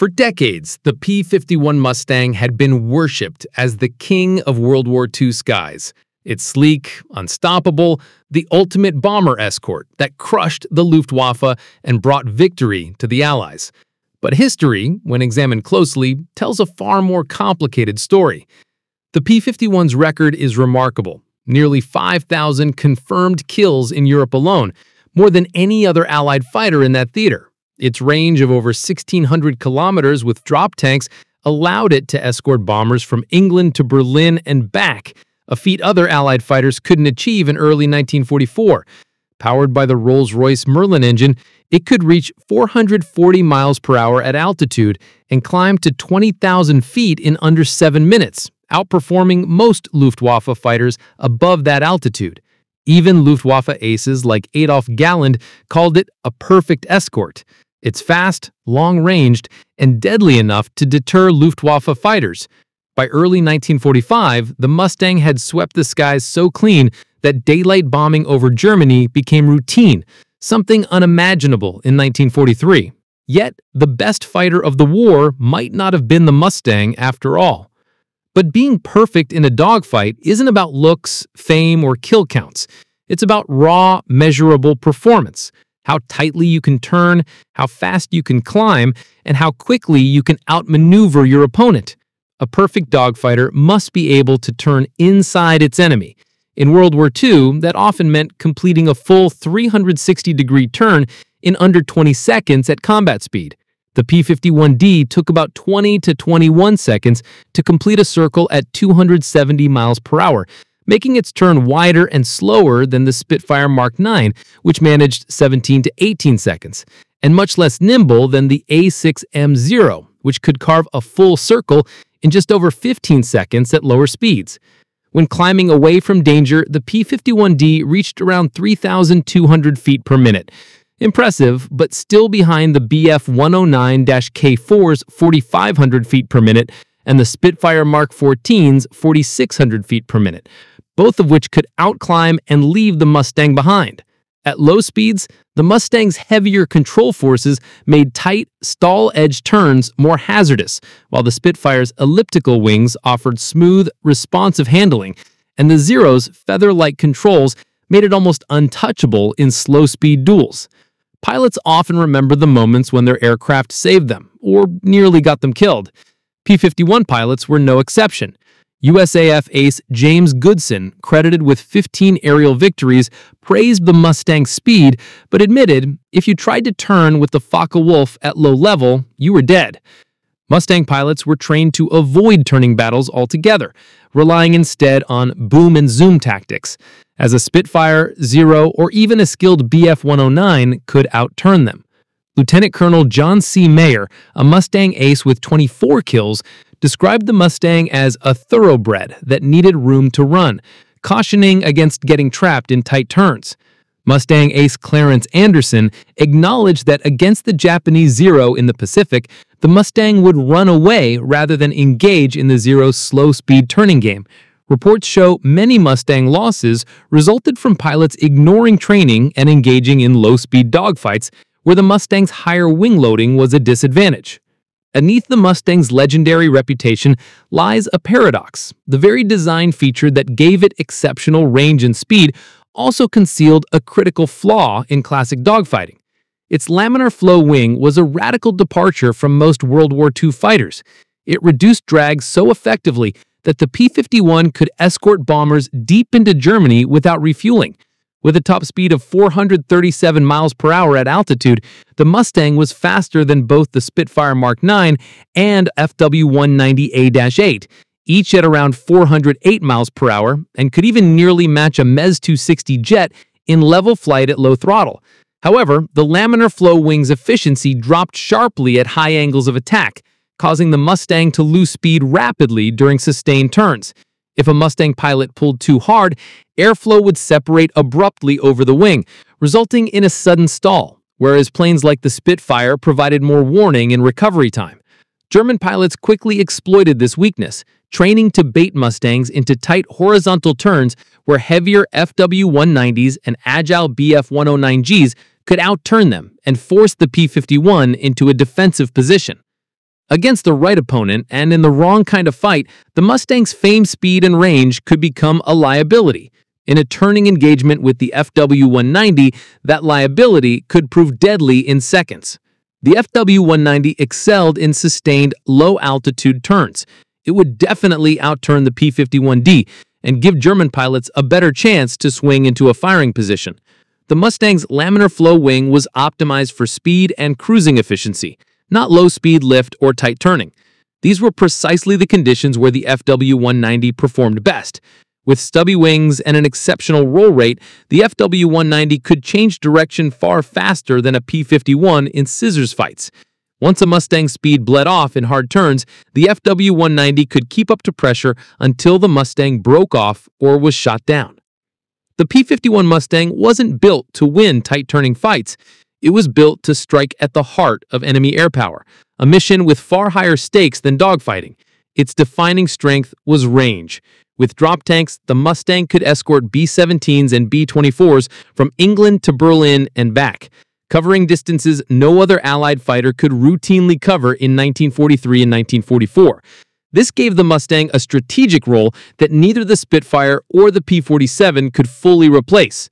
For decades, the P-51 Mustang had been worshipped as the king of World War II skies. It's sleek, unstoppable, the ultimate bomber escort that crushed the Luftwaffe and brought victory to the Allies. But history, when examined closely, tells a far more complicated story. The P-51's record is remarkable. Nearly 5,000 confirmed kills in Europe alone, more than any other Allied fighter in that theater. Its range of over 1,600 kilometers with drop tanks allowed it to escort bombers from England to Berlin and back, a feat other Allied fighters couldn't achieve in early 1944. Powered by the Rolls-Royce Merlin engine, it could reach 440 miles per hour at altitude and climb to 20,000 feet in under 7 minutes, outperforming most Luftwaffe fighters above that altitude. Even Luftwaffe aces like Adolf Galland called it a perfect escort. It's fast, long-ranged, and deadly enough to deter Luftwaffe fighters. By early 1945, the Mustang had swept the skies so clean that daylight bombing over Germany became routine, something unimaginable in 1943. Yet, the best fighter of the war might not have been the Mustang after all. But being perfect in a dogfight isn't about looks, fame, or kill counts. It's about raw, measurable performance how tightly you can turn, how fast you can climb, and how quickly you can outmaneuver your opponent. A perfect dogfighter must be able to turn inside its enemy. In World War II, that often meant completing a full 360-degree turn in under 20 seconds at combat speed. The P-51D took about 20 to 21 seconds to complete a circle at 270 miles per hour, making its turn wider and slower than the Spitfire Mark 9, which managed 17 to 18 seconds, and much less nimble than the A6M0, which could carve a full circle in just over 15 seconds at lower speeds. When climbing away from danger, the P-51D reached around 3,200 feet per minute. Impressive, but still behind the Bf-109-K4's 4,500 feet per minute and the Spitfire Mark 14's 4,600 feet per minute, both of which could outclimb and leave the Mustang behind. At low speeds, the Mustang's heavier control forces made tight, stall-edge turns more hazardous, while the Spitfire's elliptical wings offered smooth, responsive handling, and the Zero's feather-like controls made it almost untouchable in slow-speed duels. Pilots often remember the moments when their aircraft saved them, or nearly got them killed. P-51 pilots were no exception. USAF ace James Goodson, credited with 15 aerial victories, praised the Mustang's speed, but admitted if you tried to turn with the Focke-Wulf at low level, you were dead. Mustang pilots were trained to avoid turning battles altogether, relying instead on boom and zoom tactics, as a Spitfire, Zero, or even a skilled Bf-109 could outturn them. Lieutenant Colonel John C. Meyer, a Mustang ace with 24 kills, described the Mustang as a thoroughbred that needed room to run, cautioning against getting trapped in tight turns. Mustang ace Clarence Anderson acknowledged that against the Japanese Zero in the Pacific, the Mustang would run away rather than engage in the Zero's slow-speed turning game. Reports show many Mustang losses resulted from pilots ignoring training and engaging in low-speed dogfights where the Mustang's higher wing loading was a disadvantage. Beneath the Mustang's legendary reputation lies a paradox. The very design feature that gave it exceptional range and speed also concealed a critical flaw in classic dogfighting. Its laminar flow wing was a radical departure from most World War II fighters. It reduced drag so effectively that the P-51 could escort bombers deep into Germany without refueling, with a top speed of 437 miles per hour at altitude, the Mustang was faster than both the Spitfire Mark 9 and FW-190A-8, each at around 408 miles per hour, and could even nearly match a Me 262 jet in level flight at low throttle. However, the laminar flow wing's efficiency dropped sharply at high angles of attack, causing the Mustang to lose speed rapidly during sustained turns. If a Mustang pilot pulled too hard, airflow would separate abruptly over the wing, resulting in a sudden stall, whereas planes like the Spitfire provided more warning and recovery time. German pilots quickly exploited this weakness, training to bait Mustangs into tight horizontal turns where heavier FW-190s and agile Bf-109Gs could outturn them and force the P-51 into a defensive position. Against the right opponent and in the wrong kind of fight, the Mustang's fame, speed and range could become a liability. In a turning engagement with the FW-190, that liability could prove deadly in seconds. The FW-190 excelled in sustained low-altitude turns. It would definitely outturn the P-51D and give German pilots a better chance to swing into a firing position. The Mustang's laminar flow wing was optimized for speed and cruising efficiency, not low-speed lift or tight turning. These were precisely the conditions where the FW-190 performed best. With stubby wings and an exceptional roll rate, the FW-190 could change direction far faster than a P-51 in scissors fights. Once a Mustang's speed bled off in hard turns, the FW-190 could keep up to pressure until the Mustang broke off or was shot down. The P-51 Mustang wasn't built to win tight-turning fights. It was built to strike at the heart of enemy air power, a mission with far higher stakes than dogfighting. Its defining strength was range. With drop tanks, the Mustang could escort B-17s and B-24s from England to Berlin and back, covering distances no other Allied fighter could routinely cover in 1943 and 1944. This gave the Mustang a strategic role that neither the Spitfire or the P-47 could fully replace.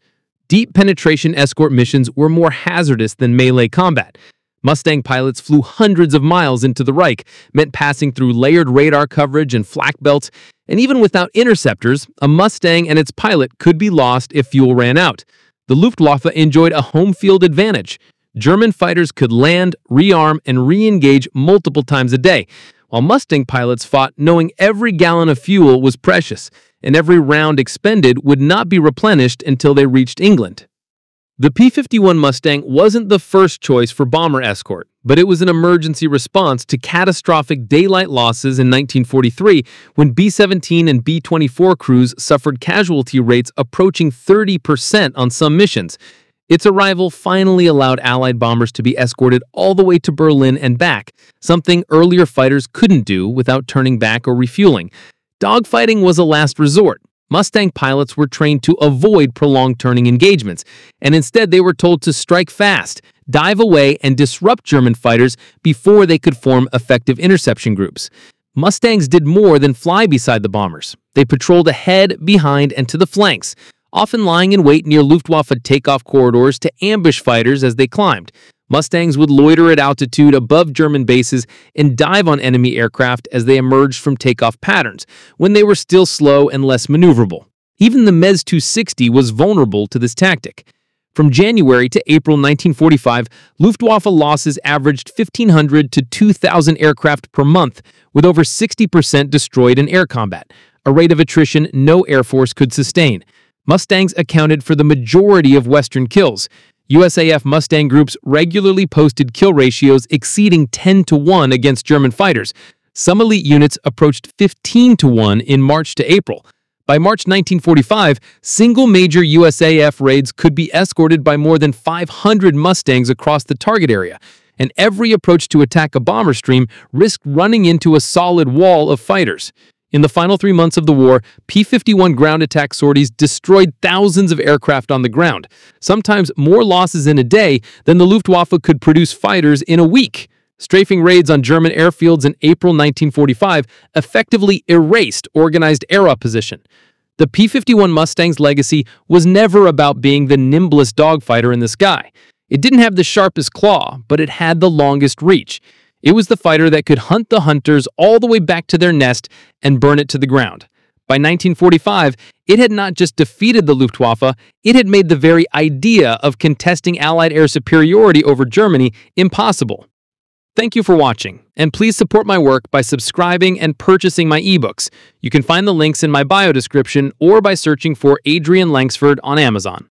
Deep penetration escort missions were more hazardous than melee combat, Mustang pilots flew hundreds of miles into the Reich, meant passing through layered radar coverage and flak belts, and even without interceptors, a Mustang and its pilot could be lost if fuel ran out. The Luftwaffe enjoyed a home field advantage. German fighters could land, rearm, and re-engage multiple times a day, while Mustang pilots fought knowing every gallon of fuel was precious, and every round expended would not be replenished until they reached England. The P-51 Mustang wasn't the first choice for bomber escort, but it was an emergency response to catastrophic daylight losses in 1943 when B-17 and B-24 crews suffered casualty rates approaching 30% on some missions. Its arrival finally allowed Allied bombers to be escorted all the way to Berlin and back, something earlier fighters couldn't do without turning back or refueling. Dogfighting was a last resort, Mustang pilots were trained to avoid prolonged turning engagements, and instead they were told to strike fast, dive away, and disrupt German fighters before they could form effective interception groups. Mustangs did more than fly beside the bombers. They patrolled ahead, behind, and to the flanks, often lying in wait near Luftwaffe takeoff corridors to ambush fighters as they climbed. Mustangs would loiter at altitude above German bases and dive on enemy aircraft as they emerged from takeoff patterns, when they were still slow and less maneuverable. Even the Me 262 was vulnerable to this tactic. From January to April 1945, Luftwaffe losses averaged 1,500 to 2,000 aircraft per month, with over 60% destroyed in air combat, a rate of attrition no Air Force could sustain. Mustangs accounted for the majority of Western kills, USAF Mustang groups regularly posted kill ratios exceeding 10 to 1 against German fighters. Some elite units approached 15 to 1 in March to April. By March 1945, single major USAF raids could be escorted by more than 500 Mustangs across the target area, and every approach to attack a bomber stream risked running into a solid wall of fighters. In the final three months of the war, P-51 ground attack sorties destroyed thousands of aircraft on the ground, sometimes more losses in a day than the Luftwaffe could produce fighters in a week. Strafing raids on German airfields in April 1945 effectively erased organized air opposition. The P-51 Mustang's legacy was never about being the nimblest dogfighter in the sky. It didn't have the sharpest claw, but it had the longest reach. It was the fighter that could hunt the hunters all the way back to their nest and burn it to the ground. By 1945, it had not just defeated the Luftwaffe, it had made the very idea of contesting Allied air superiority over Germany impossible. Thank you for watching, and please support my work by subscribing and purchasing my ebooks. You can find the links in my bio description or by searching for Adrian Langsford on Amazon.